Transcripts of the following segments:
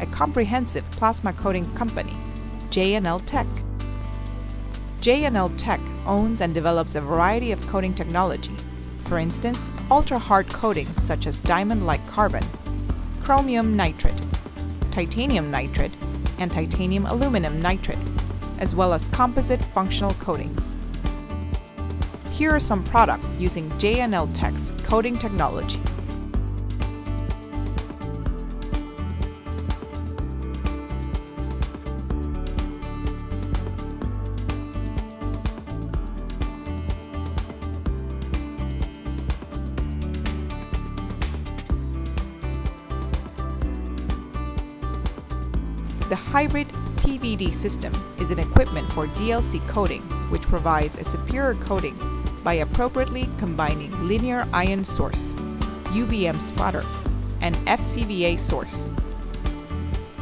a comprehensive plasma coating company, J&L Tech. J&L Tech owns and develops a variety of coating technology, for instance, ultra-hard coatings such as diamond-like carbon, chromium nitride, titanium nitride, and titanium aluminum nitride, as well as composite functional coatings. Here are some products using J&L Tech's coating technology. The hybrid PVD system is an equipment for DLC coating which provides a superior coating by appropriately combining linear ion source, UBM sputter, and FCVA source.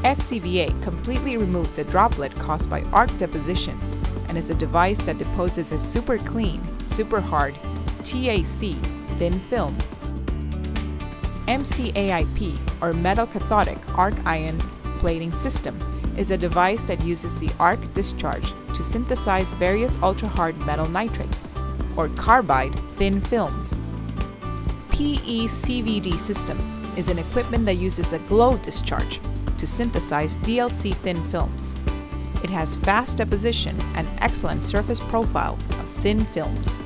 FCVA completely removes the droplet caused by arc deposition and is a device that deposes a super clean, super hard TAC thin film. MCAIP or metal cathodic arc ion plating system is a device that uses the arc discharge to synthesize various ultra-hard metal nitrides, or carbide, thin films. PECVD system is an equipment that uses a glow discharge to synthesize DLC thin films. It has fast deposition and excellent surface profile of thin films.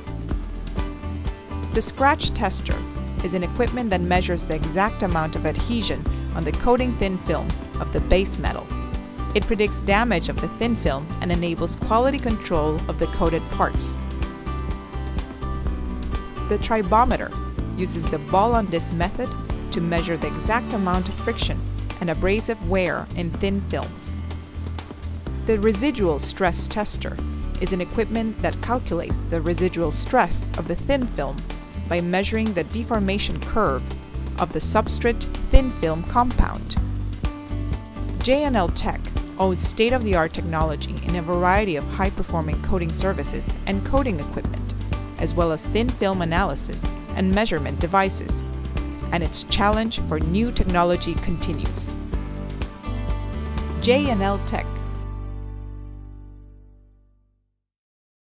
The scratch tester is an equipment that measures the exact amount of adhesion on the coating thin film of the base metal. It predicts damage of the thin film and enables quality control of the coated parts. The tribometer uses the ball on disc method to measure the exact amount of friction and abrasive wear in thin films. The residual stress tester is an equipment that calculates the residual stress of the thin film by measuring the deformation curve of the substrate thin film compound. J&L Tech owns state-of-the-art technology in a variety of high-performing coating services and coating equipment, as well as thin film analysis and measurement devices, and its challenge for new technology continues. J&L Tech